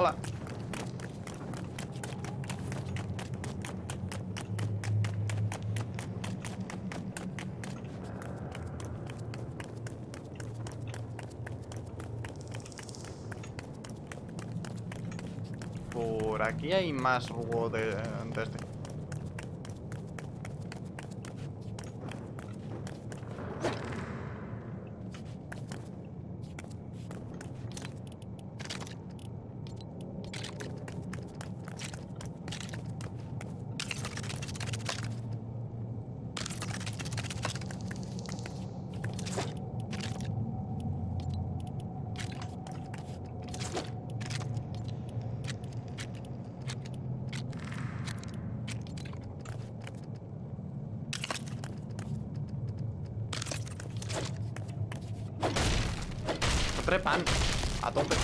Hola. Por aquí hay más jugo de, de este. Encontré pan. A tope.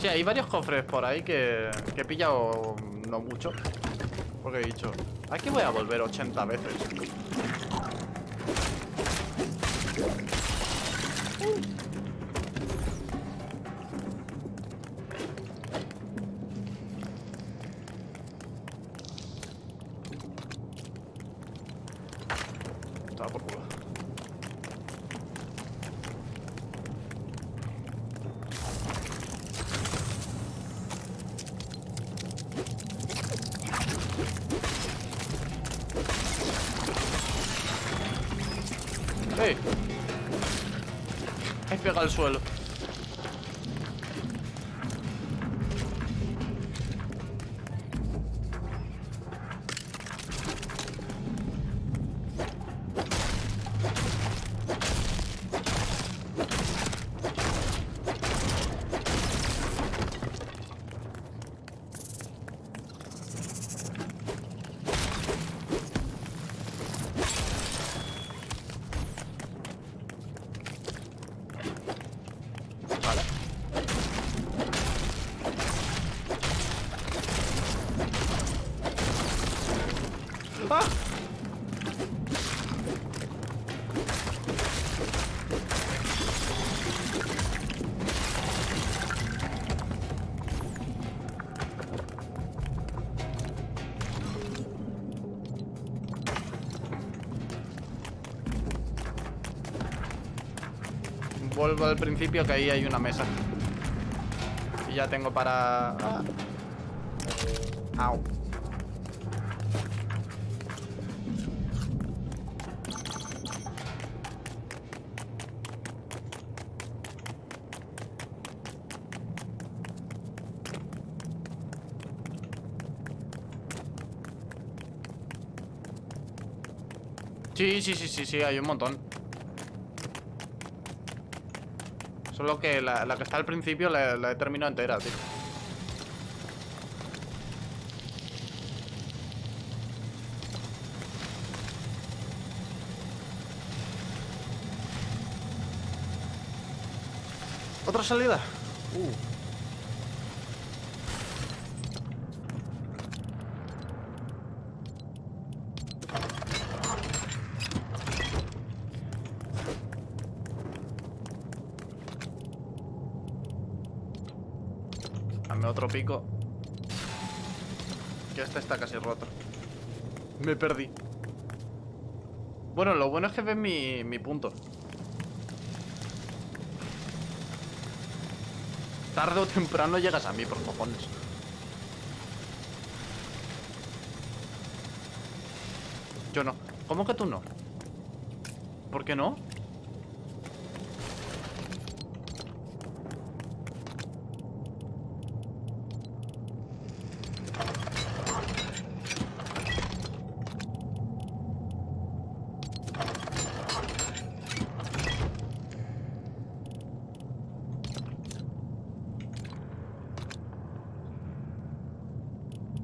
Sí, hay varios cofres por ahí que, que he pillado no mucho. Porque he dicho, aquí voy a volver 80 veces. ¡Ey! Ahí pega al suelo. Vuelvo al principio que ahí hay una mesa. Y ya tengo para... Ah. Sí, sí, sí, sí, sí, hay un montón. Solo que la, la que está al principio la, la he terminado entera, tío. ¿Otra salida? Uh. Dame otro pico. Que este está casi roto. Me perdí. Bueno, lo bueno es que ves mi, mi punto. Tarde o temprano llegas a mí, por cojones. Yo no. ¿Cómo que tú no? ¿Por qué no?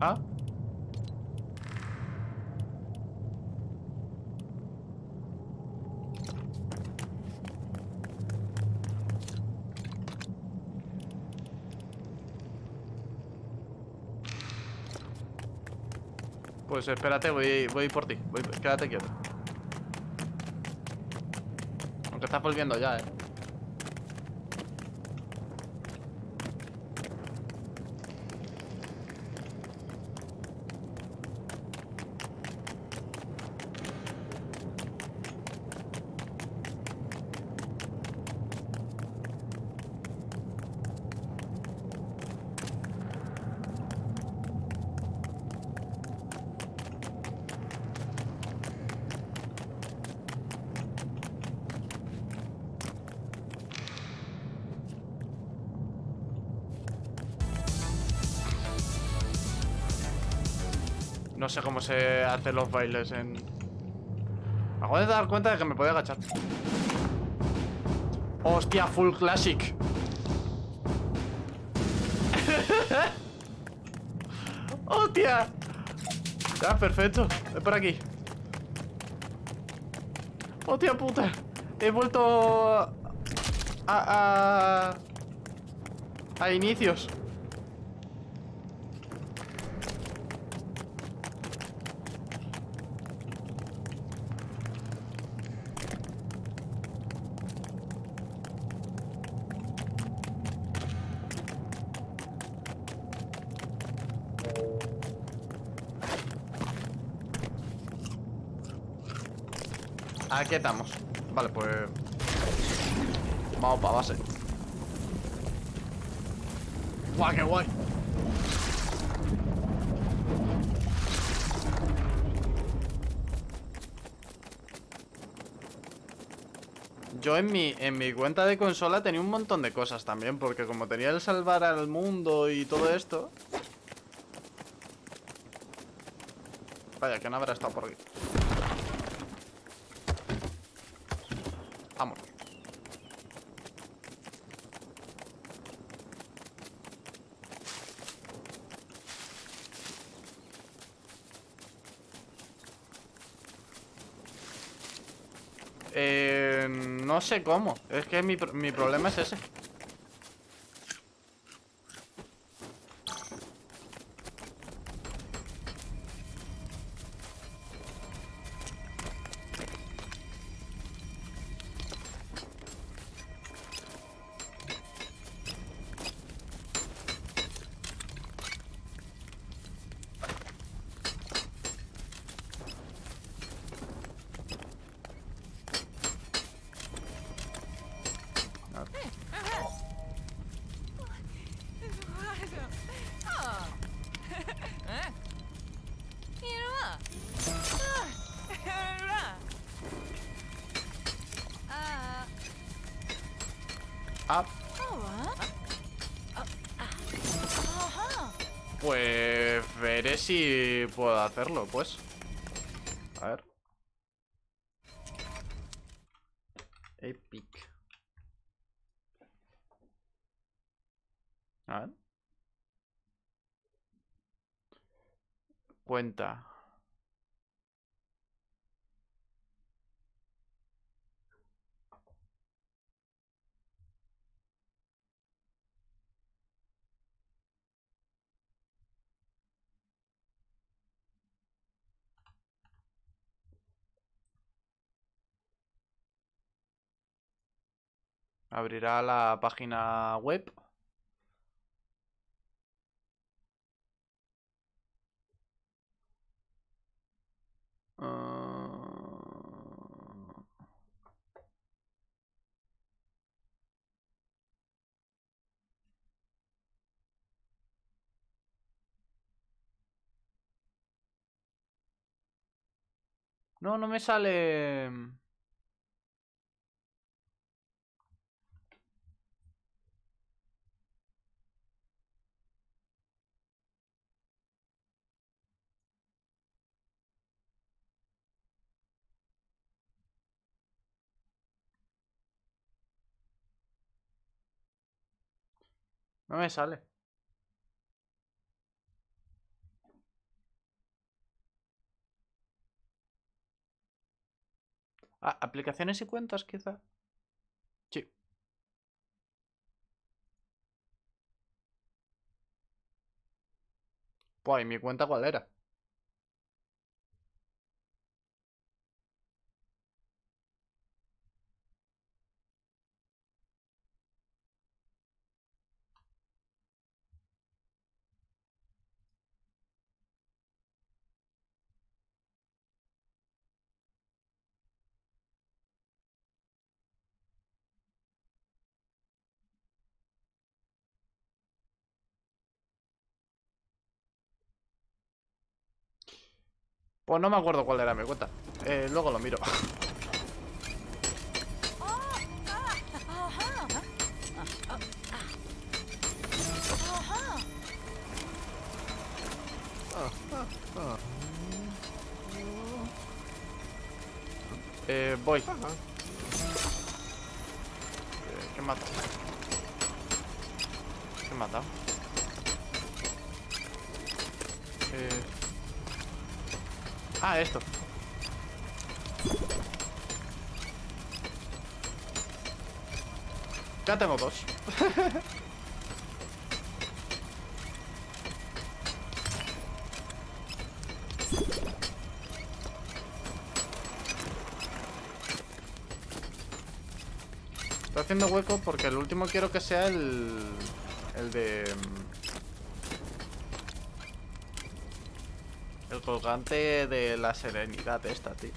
¿Ah? Pues espérate, voy, voy por ti. Voy, quédate quieto. Aunque estás volviendo ya, eh. No sé cómo se hacen los bailes en... Acabo de dar cuenta de que me podía agachar. Hostia, full classic. ¡Hostia! Ya, perfecto. Ven por aquí. ¡Hostia puta! He vuelto a... a... a inicios. Aquí estamos. Vale, pues... Vamos para base. ¡Guau, qué guay! Yo en mi, en mi cuenta de consola tenía un montón de cosas también, porque como tenía el salvar al mundo y todo esto... Vaya, que no habrá estado por aquí. Vamos. Eh, no sé cómo. Es que mi, mi problema es ese. Ah, pues veré si puedo hacerlo, pues. A ver. Epic. Cuenta. Abrirá la página web. Ah. No, no me sale... No me sale. Ah, aplicaciones y cuentas, quizá. Sí. Pues, ¿y mi cuenta cuál era? Pues no me acuerdo cuál era mi cuenta. Eh, luego lo miro. Eh, voy. Eh, ¿Qué mata? ¿Qué mata? Eh... Ah, esto. Ya tengo dos. Estoy haciendo hueco porque el último quiero que sea el... El de... El colgante de la serenidad esta, tío.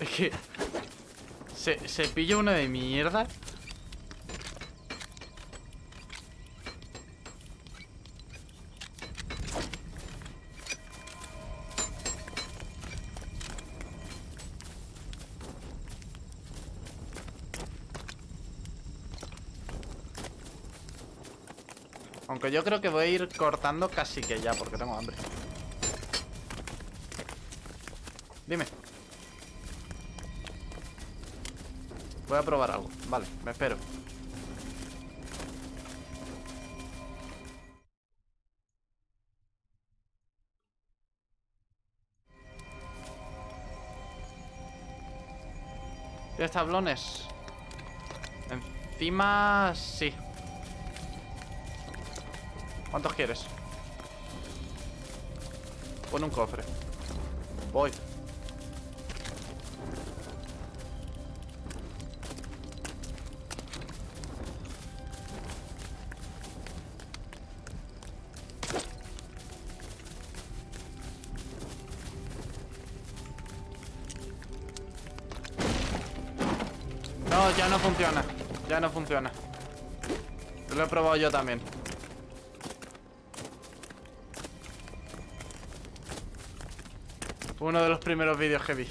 Es Se, se pilla una de mierda. Aunque yo creo que voy a ir cortando casi que ya, porque tengo hambre. Dime. Voy a probar algo. Vale, me espero. ¿Tienes tablones? Encima... sí. ¿Cuántos quieres? Pon un cofre. Voy. Funciona. Ya no funciona. Lo he probado yo también. Uno de los primeros vídeos que vi.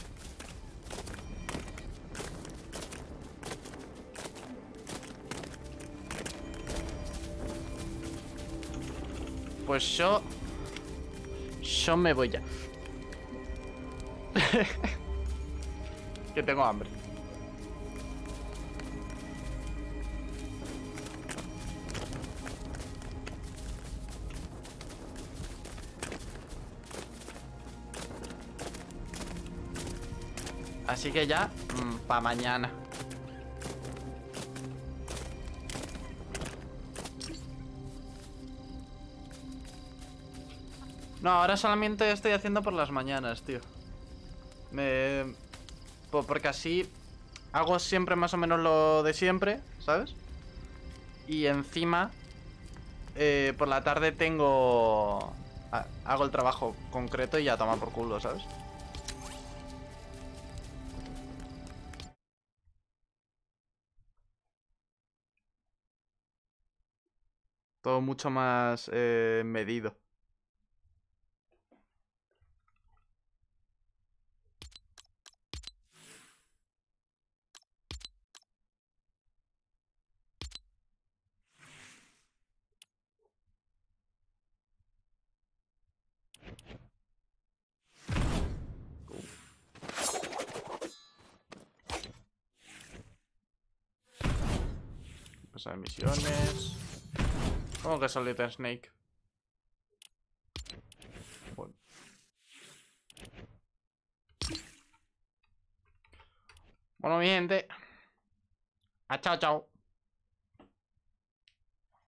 Pues yo... Yo me voy ya. que tengo hambre. Así que ya, mmm, para mañana. No, ahora solamente estoy haciendo por las mañanas, tío. Me... Porque así hago siempre más o menos lo de siempre, ¿sabes? Y encima, eh, por la tarde tengo... Hago el trabajo concreto y ya toma por culo, ¿sabes? Todo mucho más eh, medido. Misiones. ¿Cómo que solita Snake? Bueno. mi gente. Ah, chao, chao.